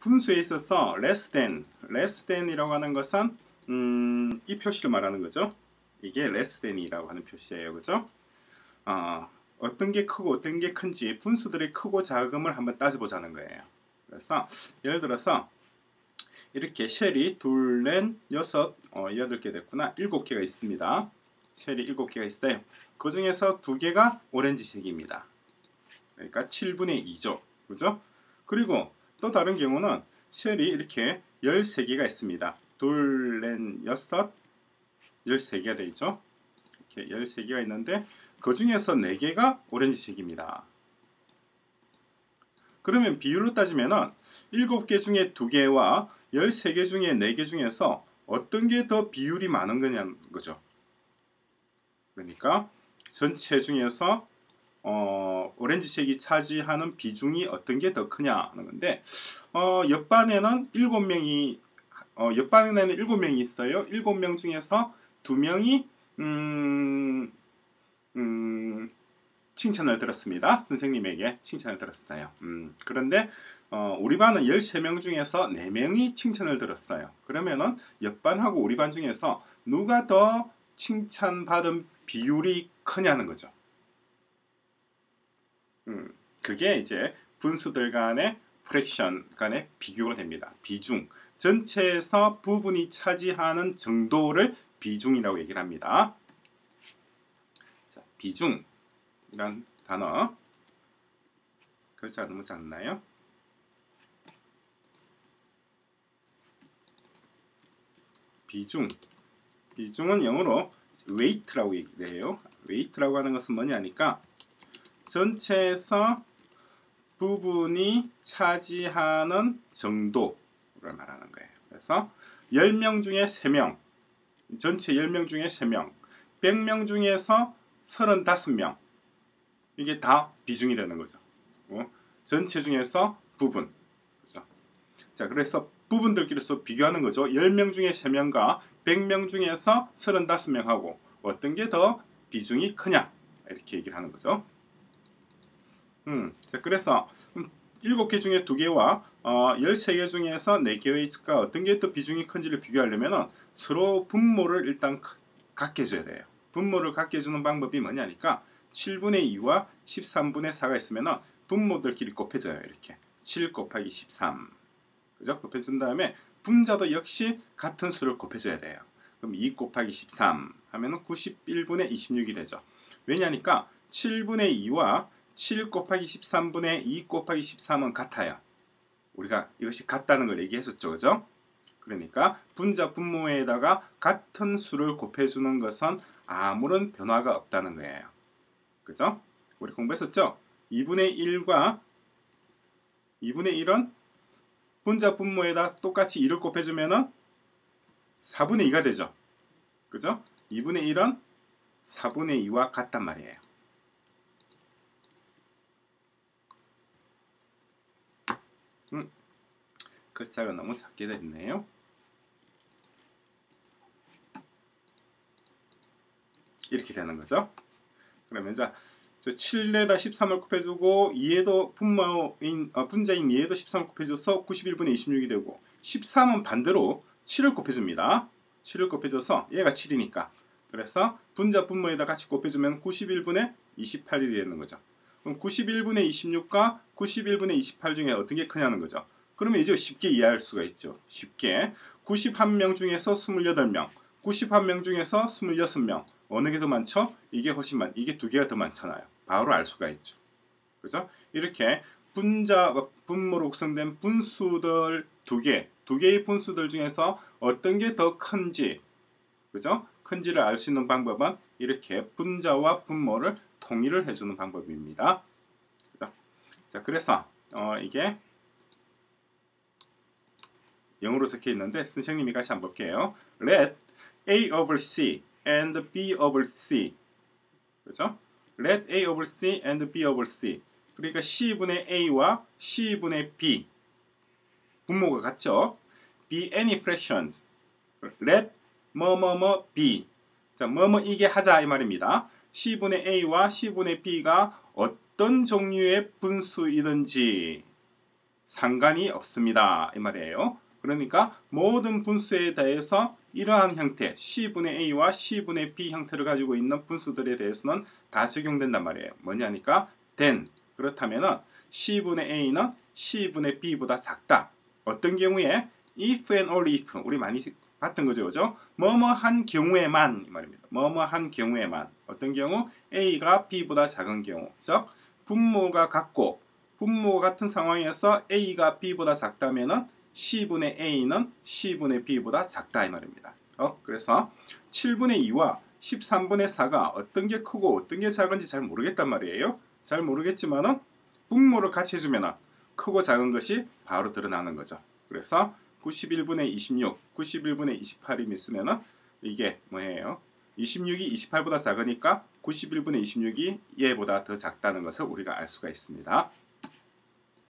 분수에 있어서 less than, less than이라고 하는 것은 음, 이 표시를 말하는 거죠. 이게 less than이라고 하는 표시예요. 그죠? 어, 어떤 게 크고 어떤 게 큰지 분수들의 크고 작음을 한번 따져보자는 거예요. 그래서 예를 들어서 이렇게 쉘이 둘, 넷, 여섯, 어, 여덟 개 됐구나. 일곱 개가 있습니다. 쉘이 일곱 개가 있어요. 그 중에서 두 개가 오렌지색입니다. 그러니까 7분의 2죠. 그죠? 그리고 또 다른 경우는 쉘이 이렇게 13개가 있습니다. 둘, 넷, 여섯, 13개가 되어 있죠. 이렇게 13개가 있는데 그 중에서 4개가 오렌지색입니다. 그러면 비율로 따지면 7개 중에 2개와 13개 중에 4개 중에서 어떤 게 더 비율이 많은 거냐는 거죠. 그러니까 전체 중에서 어, 오렌지색이 차지하는 비중이 어떤 게 더 크냐는 건데 어, 옆반에는 7명이 어, 옆반에는 7명이 있어요. 7명 중에서 2명이 음, 음, 칭찬을 들었습니다. 선생님에게 칭찬을 들었어요. 음, 그런데 어, 우리 반은 13명 중에서 4명이 칭찬을 들었어요. 그러면은 옆반하고 우리 반 중에서 누가 더 칭찬받은 비율이 크냐는 거죠. 음, 그게 이제 분수들 간의 프랙션 간의 비교가 됩니다. 비중. 전체에서 부분이 차지하는 정도를 비중이라고 얘기를 합니다. 자, 비중이란 단어. 글자가 너무 작나요? 비중. 비중은 영어로 weight라고 얘기해요. weight라고 하는 것은 뭐냐니까 전체에서 부분이 차지하는 정도를 말하는 거예요. 그래서 10명 중에 3명, 전체 10명 중에 3명, 100명 중에서 35명, 이게 다 비중이 되는 거죠. 어? 전체 중에서 부분. 그렇죠? 자, 그래서 부분들끼리서 비교하는 거죠. 10명 중에 3명과 100명 중에서 35명하고 어떤 게 더 비중이 크냐 이렇게 얘기를 하는 거죠. 음, 자, 그래서 7개 중에 2개와 어, 13개 중에서 4개의 어떤 게 더 비중이 큰지를 비교하려면 서로 분모를 일단 갖게 해줘야 돼요. 분모를 갖게 해주는 방법이 뭐냐니까 7분의 2와 13분의 4가 있으면 분모들끼리 곱해져요. 이렇게 7 곱하기 13 그죠? 곱해준 다음에 분자도 역시 같은 수를 곱해줘야 돼요. 그럼 2 곱하기 13 하면 91분의 26이 되죠. 왜냐니까 7분의 2와 7 곱하기 13분의 2 곱하기 13은 같아요. 우리가 이것이 같다는 걸 얘기했었죠. 그죠? 그러니까 분자 분모에다가 같은 수를 곱해주는 것은 아무런 변화가 없다는 거예요. 그죠? 우리 공부했었죠? 2분의 1과 2분의 1은 분자 분모에다 똑같이 2를 곱해주면 4분의 2가 되죠. 그죠? 2분의 1은 4분의 2와 같단 말이에요. 글자가 너무 작게 됐네요. 이렇게 되는 거죠. 그러면 자, 7에다 13을 곱해주고 2에도 분모인 어, 분자인 2에도 13을 곱해줘서 91분의 26이 되고 13은 반대로 7을 곱해줍니다. 7을 곱해줘서 얘가 7이니까 그래서 분자 분모에다 같이 곱해주면 91분의 28이 되는 거죠. 그럼 91분의 26과 91분의 28 중에 어떤 게 크냐는 거죠. 그러면 이제 쉽게 이해할 수가 있죠. 쉽게 91명 중에서 28명, 91명 중에서 26명 어느 게 더 많죠? 이게 훨씬 많, 이게 두 개가 더 많잖아요. 바로 알 수가 있죠. 그죠? 이렇게 분자, 분모로 구성된 분수들 두 개, 두 개의 분수들 중에서 어떤 게 더 큰지, 그죠? 큰지를 알 수 있는 방법은 이렇게 분자와 분모를 통일을 해주는 방법입니다. 그죠? 자, 그래서 어, 이게 영어로 적혀 있는데 선생님이 같이 한번 볼게요. Let A over C and B over C. 그죠? Let A over C and B over C. 그러니까 C분의 A와 C분의 B. 분모가 같죠? Be any fractions. Let 뭐뭐뭐 B. 자, 뭐뭐 이게 하자 이 말입니다. C분의 A와 C분의 B가 어떤 종류의 분수이든지 상관이 없습니다. 이 말이에요. 그러니까 모든 분수에 대해서 이러한 형태 C분의 A와 C분의 B 형태를 가지고 있는 분수들에 대해서는 다 적용된단 말이에요. 뭐냐니까 then 그렇다면은 C분의 A는 C분의 B보다 작다. 어떤 경우에 if and only if 우리 많이 봤던 거죠, 그죠? 뭐뭐한 경우에만 이 말입니다. 뭐뭐한 경우에만 어떤 경우 A가 B보다 작은 경우, 즉 분모가 같고 분모 같은 상황에서 A가 B보다 작다면은 C분의 A는 C분의 B보다 작다 이 말입니다. 어, 그래서 7분의 2와 13분의 4가 어떤 게 크고 어떤 게 작은지 잘 모르겠단 말이에요. 잘 모르겠지만은 분모를 같이 해주면 크고 작은 것이 바로 드러나는 거죠. 그래서 91분의 26, 91분의 28이 있으면은 이게 뭐예요? 26이 28보다 작으니까 91분의 26이 얘보다 더 작다는 것을 우리가 알 수가 있습니다.